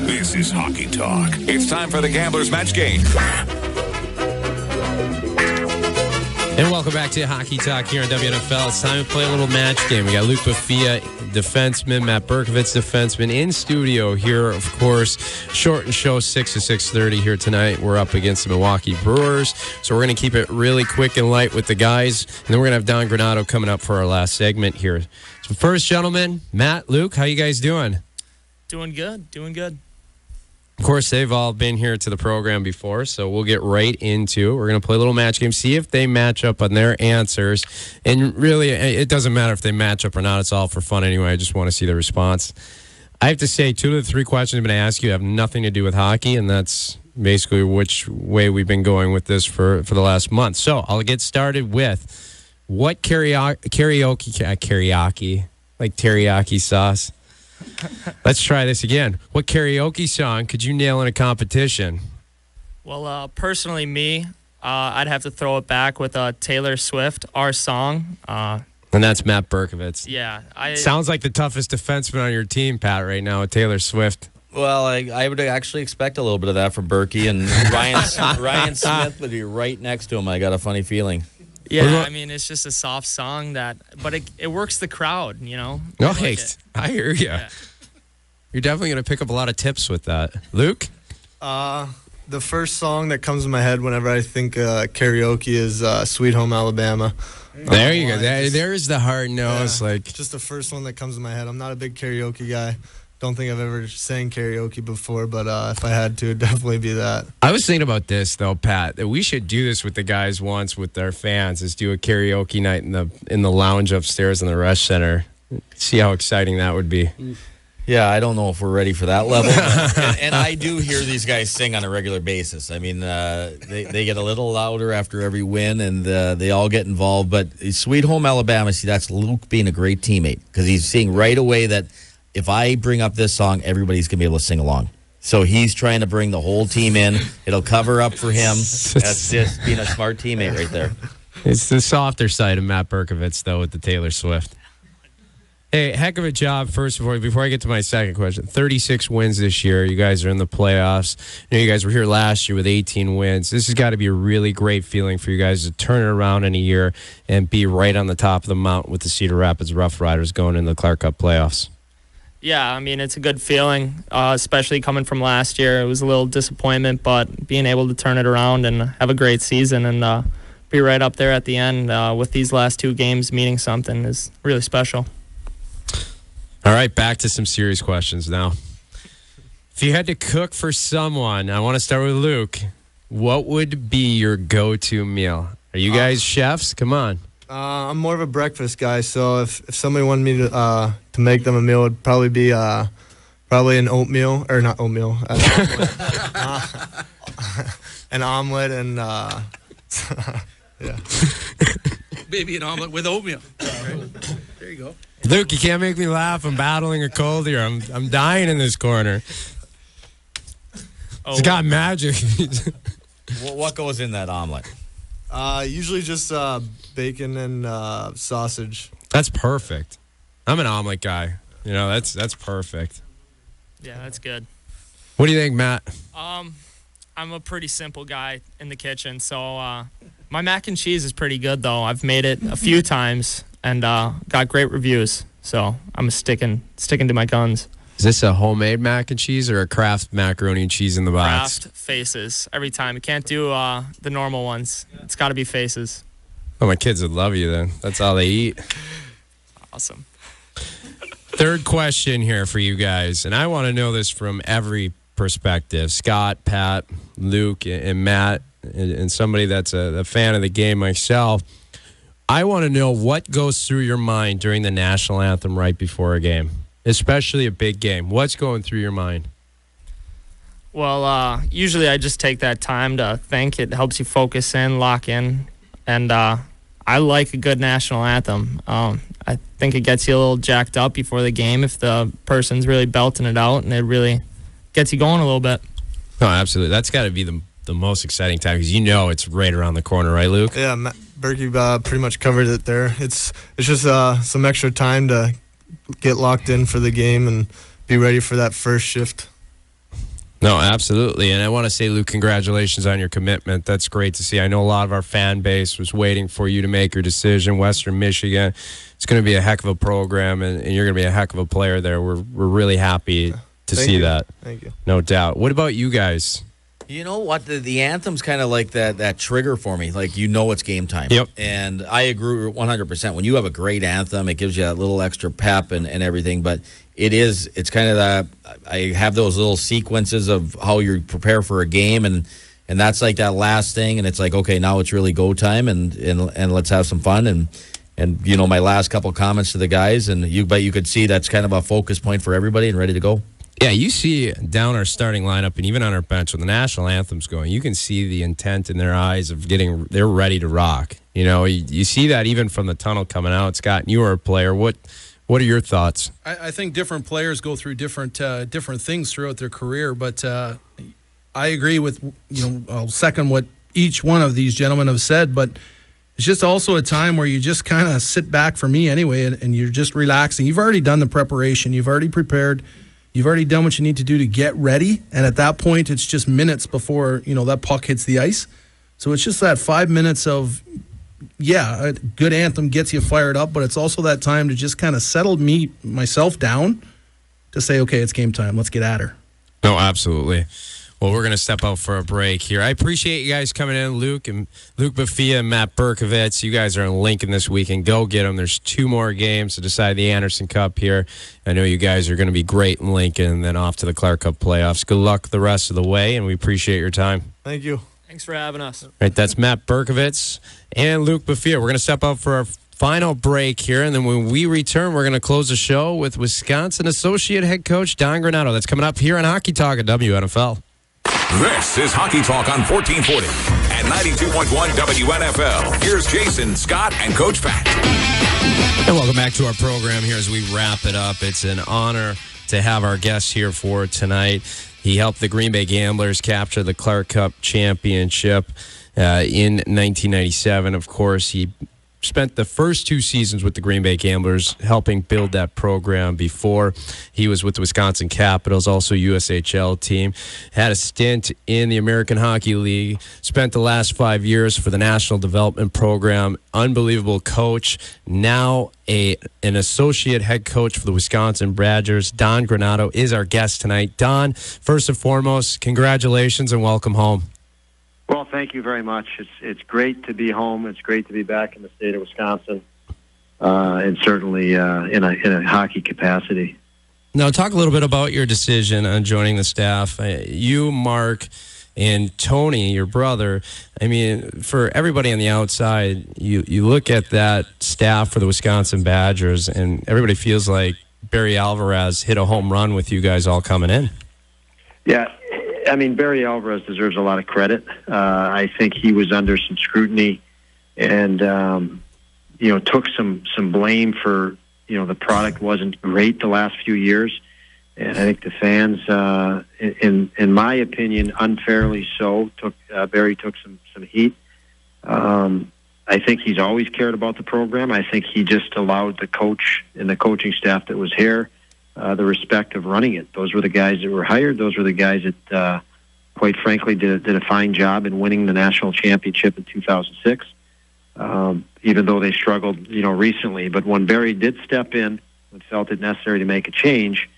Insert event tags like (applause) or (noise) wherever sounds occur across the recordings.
This is Hockey Talk. It's time for the Gamblers Match Game. And welcome back to Hockey Talk here on WNFL. It's time to play a little match game. We got Luke Bafia, defenseman, Matt Berkovitz, defenseman, in studio here, of course. Short and show, 6 to 6.30 here tonight. We're up against the Milwaukee Brewers. So we're going to keep it really quick and light with the guys. And then we're going to have Don Granato coming up for our last segment here. So first, gentlemen, Matt, Luke, how you guys doing? Doing good, doing good. Of course, they've all been here to the program before, so we'll get right into it. We're going to play a little match game, see if they match up on their answers. And really, it doesn't matter if they match up or not. It's all for fun anyway. I just want to see the response. I have to say, two of the three questions I'm going to ask you have nothing to do with hockey, and that's basically which way we've been going with this for, for the last month. So I'll get started with what karaoke, karaoke, karaoke, like teriyaki sauce Let's try this again. What karaoke song could you nail in a competition? Well, uh, personally, me, uh, I'd have to throw it back with uh, Taylor Swift, our song. Uh, and that's Matt Berkovitz. Yeah. I, Sounds like the toughest defenseman on your team, Pat, right now with Taylor Swift. Well, I, I would actually expect a little bit of that from Berkey and Ryan, (laughs) Ryan Smith would be right next to him. I got a funny feeling. Yeah, I mean, it's just a soft song that, but it, it works the crowd, you know? No, like I hear you. Yeah. You're definitely going to pick up a lot of tips with that. Luke? Uh, the first song that comes to my head whenever I think uh, karaoke is uh, "Sweet Home Alabama." There you go. There, there's the hard nose. Yeah, like just the first one that comes to my head. I'm not a big karaoke guy. Don't think I've ever sang karaoke before, but uh, if I had to, it'd (laughs) definitely be that. I was thinking about this though, Pat. That we should do this with the guys once with their fans. Is do a karaoke night in the in the lounge upstairs in the Resch Center. See how exciting that would be. Yeah, I don't know if we're ready for that level. (laughs) and, and, I do hear these guys sing on a regular basis. I mean, uh, they, they get a little louder after every win, and uh, they all get involved. But Sweet Home Alabama, see, that's Luke being a great teammate because he's seeing right away that if I bring up this song, everybody's going to be able to sing along. So he's trying to bring the whole team in. It'll cover up for him. That's just being a smart teammate right there. It's the softer side of Matt Berkovitz, though, with the Taylor Swift. Hey, heck of a job, first of all. Before I get to my second question, 36 wins this year. You guys are in the playoffs. You know, you guys were here last year with 18 wins. This has got to be a really great feeling for you guys to turn it around in a year and be right on the top of the mountain with the Cedar Rapids Rough Riders going into the Clark Cup playoffs. Yeah, I mean, it's a good feeling, uh, especially coming from last year. It was a little disappointment, but being able to turn it around and have a great season and uh, be right up there at the end uh, with these last two games meaning something is really special. All right, back to some serious questions now. If you had to cook for someone, I want to start with Luke. What would be your go-to meal? Are you guys uh, chefs? Come on. Uh, I'm more of a breakfast guy, so if, if somebody wanted me to uh, to make them a meal, it'd probably be uh, probably an oatmeal or not oatmeal, an (laughs) omelet, (laughs) an omelet and uh, (laughs) yeah, maybe an omelet with oatmeal. There you go. Luke, you can't make me laugh. I'm battling a cold here. I'm I'm dying in this corner. Oh. It's got magic. what goes in that omelet? Uh, usually just uh, bacon and uh, sausage. That's perfect. I'm an omelet guy. You know, that's that's perfect. Yeah, that's good. What do you think, Matt? Um, I'm a pretty simple guy in the kitchen, so uh, my mac and cheese is pretty good though. I've made it a few times and uh, got great reviews. So I'm sticking sticking to my guns. Is this a homemade mac and cheese or a Kraft macaroni and cheese in the box? Kraft faces every time. You can't do uh, the normal ones. It's got to be faces. Oh, my kids would love you then. That's all they eat. (laughs) Awesome. Third question here for you guys, and I want to know this from every perspective. Scott, Pat, Luke, and Matt, and somebody that's a, a fan of the game myself. I want to know what goes through your mind during the national anthem right before a game, especially a big game. What's going through your mind? Well, uh, usually I just take that time to think. It helps you focus in, lock in, and uh, I like a good national anthem. Um, I think it gets you a little jacked up before the game if the person's really belting it out, and it really gets you going a little bit. No, absolutely. That's got to be the the most exciting time because you know it's right around the corner, right, Luke? Yeah, Berkey uh, pretty much covered it there. It's it's just uh, some extra time to get locked in for the game and be ready for that first shift. No, absolutely. And I want to say, Luke, congratulations on your commitment. That's great to see. I know a lot of our fan base was waiting for you to make your decision. Western Michigan, it's going to be a heck of a program, and, and you're going to be a heck of a player there. We're, we're really happy to Thank see you. that. Thank you. No doubt. What about you guys? You know what? The, the anthem's kind of like that that trigger for me. Like you know it's game time. Yep. And I agree 100%. When you have a great anthem, it gives you a little extra pep and, and everything. But it is, it's kind of that, I have those little sequences of how you prepare for a game. And, and that's like that last thing. And it's like, okay, now it's really go time and, and, and let's have some fun. And, and, you know, my last couple comments to the guys, and you, but you could see that's kind of a focus point for everybody and ready to go. Yeah, you see down our starting lineup and even on our bench when the national anthem's going, you can see the intent in their eyes of getting, they're ready to rock. You know, you, you see that even from the tunnel coming out. Scott, you are a player. What, what are your thoughts? I, I think different players go through different uh, different things throughout their career, but uh, I agree with you know I'll second what each one of these gentlemen have said, but it's just also a time where you just kind of sit back for me anyway, and, and you're just relaxing. You've already done the preparation, you've already prepared, you've already done what you need to do to get ready, and at that point, it's just minutes before you know that puck hits the ice. So it's just that five minutes of yeah, a good anthem gets you fired up, but it's also that time to just kind of settle me myself down to say, okay, it's game time. Let's get at her. No, absolutely. Well, we're going to step out for a break here. I appreciate you guys coming in, Luke and Luke Bafia and Matt Berkovitz. You guys are in Lincoln this weekend. Go get them. There's two more games to decide the Anderson Cup here. I know you guys are going to be great in Lincoln and then off to the Clark Cup playoffs. Good luck the rest of the way, and we appreciate your time. Thank you. Thanks for having us. Right, that's Matt Berkovitz and Luke Bafia. We're going to step out for our final break here, and then when we return, we're going to close the show with Wisconsin Associate Head Coach Don Granato. That's coming up here on Hockey Talk at WNFL. This is Hockey Talk on 1440 and 92.1 WNFL. Here's Jason, Scott, and Coach Pat. And welcome back to our program here as we wrap it up. It's an honor to have our guest here for tonight. He helped the Green Bay Gamblers capture the Clark Cup championship uh, in 1997. Of course, he spent the first two seasons with the Green Bay Gamblers helping build that program before he was with the Wisconsin Capitals, also USHL team. Had a stint in the American Hockey League, spent the last five years for the National Development Program. Unbelievable coach. Now a an associate head coach for the Wisconsin Badgers. Don Granato is our guest tonight. Don, first and foremost, congratulations and welcome home. Well, thank you very much. It's it's great to be home. It's great to be back in the state of Wisconsin, uh, and certainly uh, in a in a hockey capacity. Now, talk a little bit about your decision on joining the staff. Uh, You, Mark, and Tony, your brother. I mean, for everybody on the outside, you you look at that staff for the Wisconsin Badgers, and everybody feels like Barry Alvarez hit a home run with you guys all coming in. Yeah, I mean Barry Alvarez deserves a lot of credit. Uh, I think he was under some scrutiny, and um, you know took some some blame for you know the product wasn't great the last few years, and I think the fans, uh, in in my opinion, unfairly so took uh, Barry took some some heat. Um, I think he's always cared about the program. I think he just allowed the coach and the coaching staff that was here uh, the respect of running it. Those were the guys that were hired. Those were the guys that, uh, quite frankly, did, did a fine job in winning the national championship in 2006. Um, even though they struggled, you know, recently. But when Barry did step in and felt it necessary to make a change,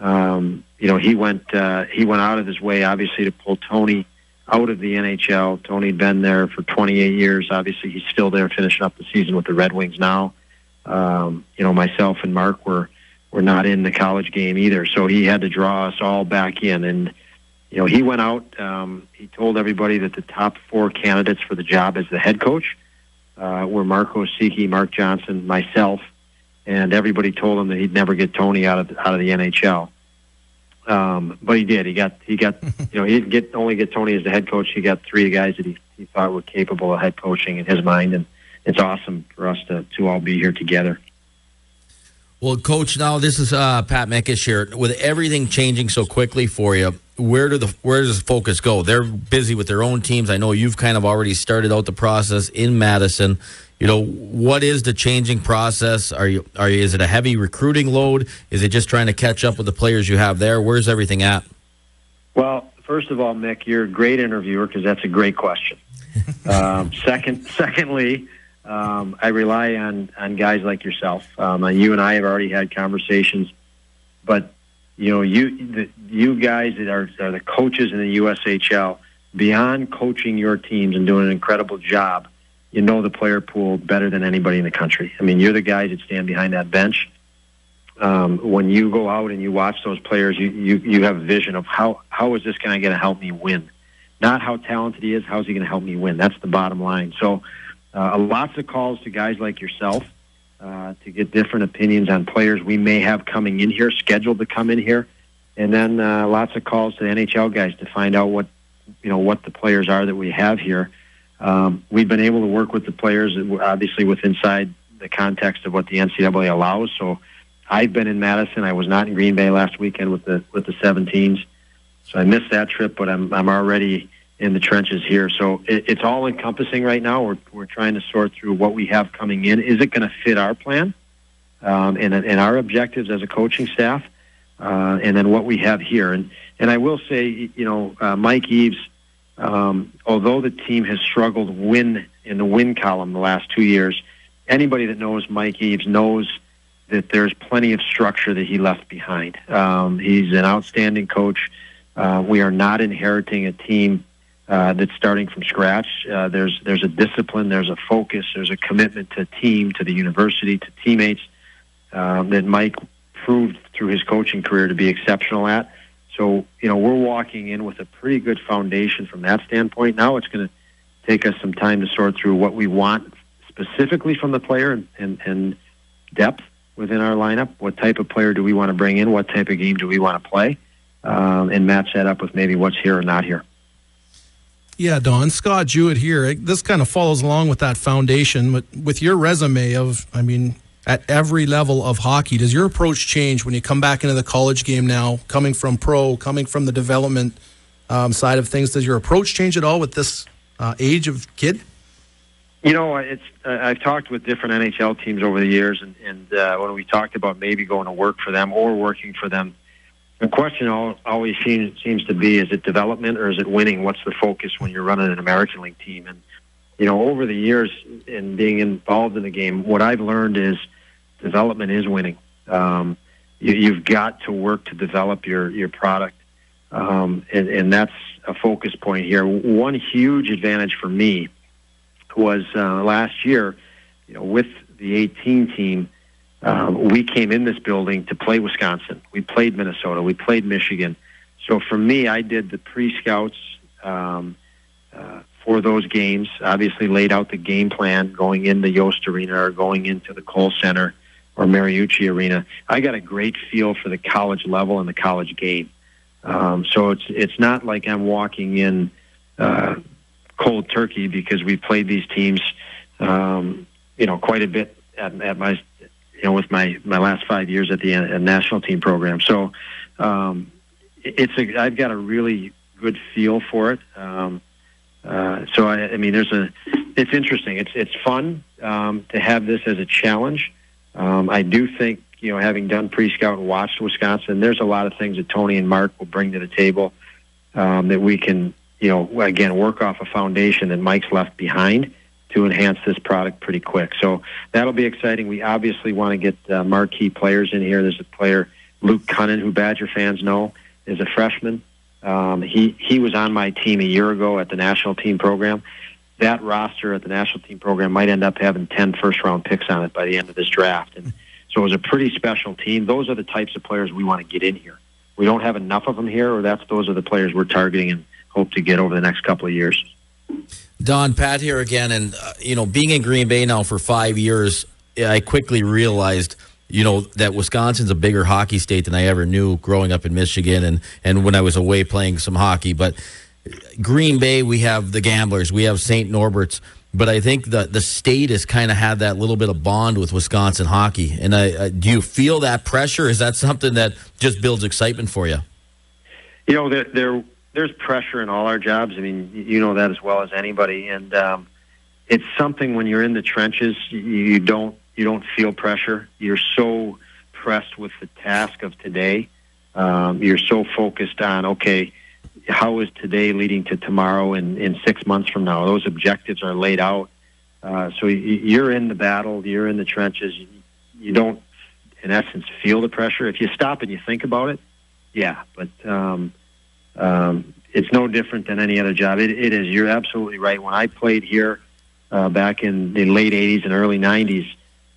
um, you know, he went uh, he went out of his way, obviously, to pull Tony out of the NHL. Tony had been there for 28 years. Obviously, he's still there, finishing up the season with the Red Wings now. Um, you know, myself and Mark were were not in the college game either, so he had to draw us all back in. And you know, he went out. Um, he told everybody that the top four candidates for the job as the head coach uh, were Mark Osiecki, Mark Johnson, myself, and everybody told him that he'd never get Tony out of out of the NHL. Um, but he did. He got he got (laughs) you know he didn't get only get Tony as the head coach. He got three guys that he, he thought were capable of head coaching in his mind, and it's awesome for us to to all be here together. Well, Coach, now this is uh, Pat Mikesch here. With everything changing so quickly for you, where do the where does the focus go? They're busy with their own teams. I know you've kind of already started out the process in Madison. You know, what is the changing process? Are you are you, is it a heavy recruiting load? Is it just trying to catch up with the players you have there? Where's everything at? Well, first of all, Mick, you're a great interviewer because that's a great question. (laughs) um, second, secondly, um, I rely on on guys like yourself. Um, and you and I have already had conversations, but you know, you the, you guys that are, are the coaches in the USHL. Beyond coaching your teams and doing an incredible job, you know the player pool better than anybody in the country. I mean, you're the guys that stand behind that bench. Um, when you go out and you watch those players, you, you, you have a vision of how, how is this guy going to help me win? Not how talented he is, how is he going to help me win? That's the bottom line. So, uh, lots of calls to guys like yourself uh, to get different opinions on players we may have coming in here, scheduled to come in here, and then uh, lots of calls to the NHL guys to find out what you know what the players are that we have here. Um, we've been able to work with the players, obviously, with inside the context of what the NCAA allows. So, I've been in Madison. I was not in Green Bay last weekend with the with the 17s, so I missed that trip. But I'm I'm already in the trenches here. So it, it's all encompassing right now. We're we're trying to sort through what we have coming in. Is it going to fit our plan um, and and our objectives as a coaching staff, uh, and then what we have here. And and I will say, you know, uh, Mike Eaves. Um, although the team has struggled win in the win column the last two years, anybody that knows Mike Eaves knows that there's plenty of structure that he left behind. Um, he's an outstanding coach. Uh, we are not inheriting a team uh, that's starting from scratch. Uh, there's there's a discipline, there's a focus, there's a commitment to team, to the university, to teammates um, that Mike proved through his coaching career to be exceptional at. So you know we're walking in with a pretty good foundation from that standpoint. Now it's going to take us some time to sort through what we want specifically from the player and, and, and depth within our lineup. What type of player do we want to bring in? What type of game do we want to play? Um, and match that up with maybe what's here or not here. Yeah, Don Scott Jewett here. This kind of follows along with that foundation. but with your resume of, I mean, at every level of hockey, does your approach change when you come back into the college game now, coming from pro, coming from the development um, side of things? Does your approach change at all with this uh, age of kid? You know, it's uh, I've talked with different NHL teams over the years, and, and uh, when we talked about maybe going to work for them or working for them the question always seems seems to be: is it development or is it winning? What's the focus when you're running an American League team? And you know, over the years in being involved in the game, what I've learned is development is winning. Um, you, you've got to work to develop your your product, um, and, and that's a focus point here. One huge advantage for me was uh, last year, you know, with the 18 team um, we came in this building to play Wisconsin. We played Minnesota. We played Michigan. So for me, I did the pre-scouts um, uh, for those games. Obviously, laid out the game plan going into the Yost Arena or going into the Kohl Center or Mariucci Arena. I got a great feel for the college level and the college game. Um, so it's it's not like I'm walking in uh, cold turkey because we played these teams, um, you know, quite a bit at, at my you know, with my my last five years at the uh, national team program. So um, it's a I've got a really good feel for it. Um, uh, so I, I mean, there's a it's interesting. It's it's fun um, to have this as a challenge. Um, I do think you know, having done pre-scout and watched Wisconsin, there's a lot of things that Tony and Mark will bring to the table um, that we can, you know, again work off a foundation that Mike's left behind to enhance this product pretty quick. So that'll be exciting. We obviously want to get uh, marquee players in here. There's a player, Luke Kunin, who Badger fans know is a freshman. Um, he he was on my team a year ago at the national team program. That roster at the national team program might end up having 10 first round picks on it by the end of this draft. And so it was a pretty special team. Those are the types of players we want to get in here. We don't have enough of them here, or that's those are the players we're targeting and hope to get over the next couple of years. Don Pat here again, and uh, you know, being in Green Bay now for five years, I quickly realized, you know, that Wisconsin's a bigger hockey state than I ever knew growing up in Michigan, and and when I was away playing some hockey. But Green Bay, we have the Gamblers, we have St. Norbert's, but I think the the state has kind of had that little bit of bond with Wisconsin hockey. And I, I, do you feel that pressure? Is that something that just builds excitement for you? You know, there, there there's pressure in all our jobs. I mean, you know that as well as anybody, and um, it's something when you're in the trenches, you don't you don't feel pressure. You're so pressed with the task of today. Um, you're so focused on okay, how is today leading to tomorrow and in six months from now? Those objectives are laid out. Uh, so you're in the battle, you're in the trenches. You don't, in essence, feel the pressure. If you stop and you think about it, yeah, but um, um, it's no different than any other job. It, it is. You're absolutely right. When I played here uh, back in the late '80s and early '90s,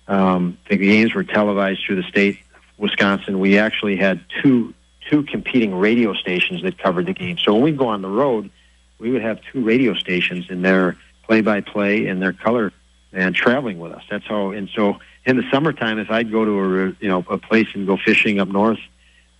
um, the games were televised through the state of Wisconsin. We actually had two two competing radio stations that covered the game. So when we go on the road, we would have two radio stations in their play-by-play and their color and traveling with us. That's how. And so in the summertime, if I'd go to a you know a place and go fishing up north,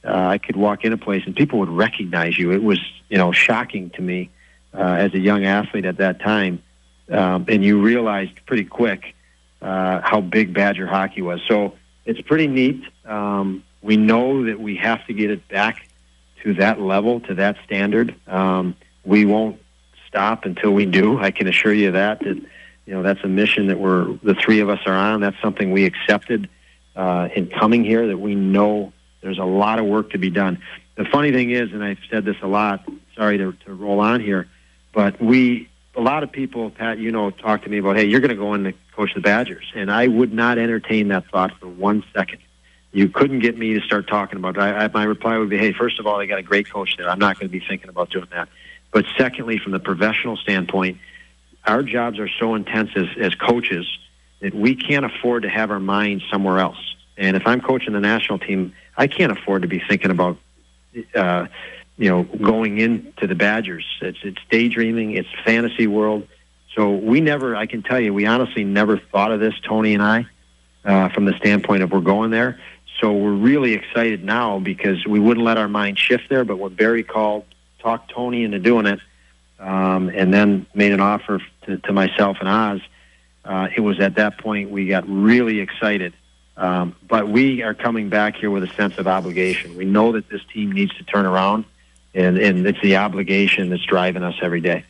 uh, I could walk in a place and people would recognize you. It was you know shocking to me uh, as a young athlete at that time, um, and you realized pretty quick uh, how big Badger hockey was. So it's pretty neat. Um, we know that we have to get it back to that level, to that standard. Um, we won't stop until we do. I can assure you that. That you know that's a mission that we're the three of us are on. That's something we accepted uh, in coming here. That we know there's a lot of work to be done. The funny thing is, and I've said this a lot. Sorry to, to roll on here, but we a lot of people, Pat, you know, talk to me about, hey, you're going to go in to coach the Badgers, and I would not entertain that thought for one second. You couldn't get me to start talking about it. I, I, my reply would be, hey, first of all, they got a great coach there. I'm not going to be thinking about doing that. But secondly, from the professional standpoint, our jobs are so intense as, as coaches that we can't afford to have our minds somewhere else. And if I'm coaching the national team, I can't afford to be thinking about, uh, you know, going into the Badgers. It's it's daydreaming. It's fantasy world. So we never. I can tell you, we honestly never thought of this, Tony and I, uh, from the standpoint of we're going there. So we're really excited now because we wouldn't let our mind shift there. But when Barry called, talked Tony into doing it, um, and then made an offer to, to myself and Oz, uh, it was at that point we got really excited. Um, but we are coming back here with a sense of obligation. We know that this team needs to turn around, and, and it's the obligation that's driving us every day.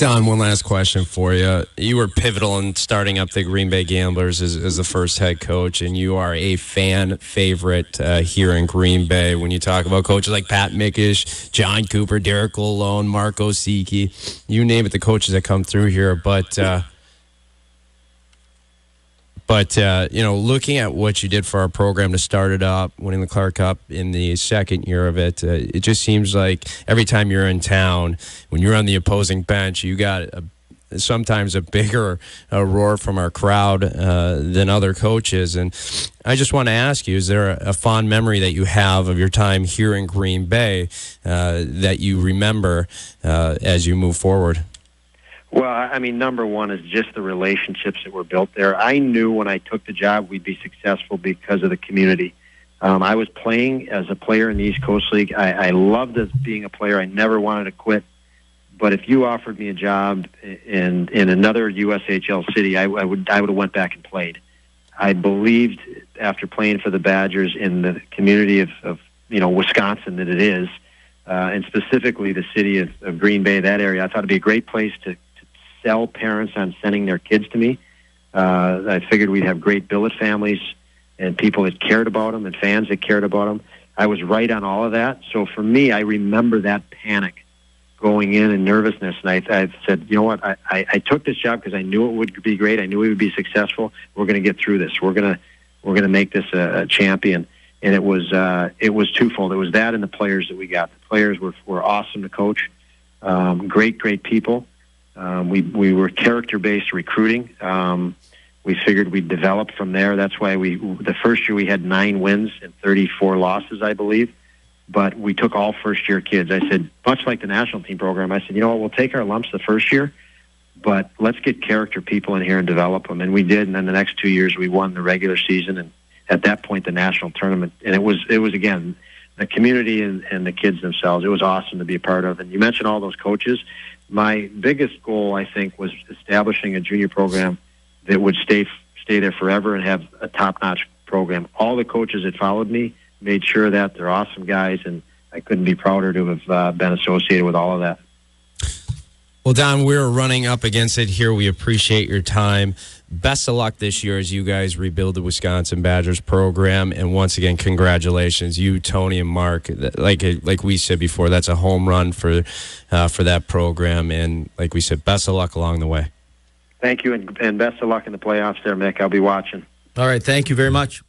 Don, one last question for you. You were pivotal in starting up the Green Bay Gamblers as, as the first head coach, and you are a fan favorite uh, here in Green Bay. When you talk about coaches like Pat Mikesch, John Cooper, Derek Lalonde, Mark Osiecki, you name it, the coaches that come through here. But uh, but uh, you know, looking at what you did for our program to start it up, winning the Clark Cup in the second year of it, uh, it just seems like every time you're in town, when you're on the opposing bench, you got a, sometimes a bigger uh, roar from our crowd uh, than other coaches. And I just want to ask you: Is there a, a, fond memory that you have of your time here in Green Bay uh, that you remember as you move forward? Well, I mean, number one is just the relationships that were built there. I knew when I took the job we'd be successful because of the community. Um, I was playing as a player in the East Coast League. I, I loved as being a player. I never wanted to quit. But if you offered me a job in in another USHL city, I, I would I would have went back and played. I believed after playing for the Badgers in the community of, of you know Wisconsin that it is, uh, and specifically the city of, of Green Bay, that area. I thought it'd be a great place to sell parents on sending their kids to me. Uh, I figured we'd have great billet families and people that cared about them and fans that cared about them. I was right on all of that. So for me, I remember that panic going in and nervousness. And I, I said, you know what? I, I, I took this job because I knew it would be great. I knew we would be successful. We're going to get through this. We're going to we're going to make this a, a champion. And it was uh, it was twofold. It was that and the players that we got. The players were were awesome to coach. Um, great, great people. Um, we we were character based recruiting. Um, we figured we'd develop from there. That's why we the first year we had nine wins and 34 losses, I believe. But we took all first year kids. I said, much like the national team program, I said, you know what, we'll take our lumps the first year, but let's get character people in here and develop them. And we did. And then the next two years we won the regular season and at that point the national tournament. And it was it was again the community and, and the kids themselves. It was awesome to be a part of. And you mentioned all those coaches my biggest goal, I think, was establishing a junior program that would stay stay there forever and have a top notch program. All the coaches that followed me made sure that they're awesome guys, and I couldn't be prouder to have uh, been associated with all of that. Well, Don, we're running up against it here. We appreciate your time. Best of luck this year as you guys rebuild the Wisconsin Badgers program. And once again, congratulations, you, Tony, and Mark. Like like we said before, that's a home run for uh, for that program. And like we said, best of luck along the way. Thank you, and, and best of luck in the playoffs there, Mick. I'll be watching. All right. Thank you very much.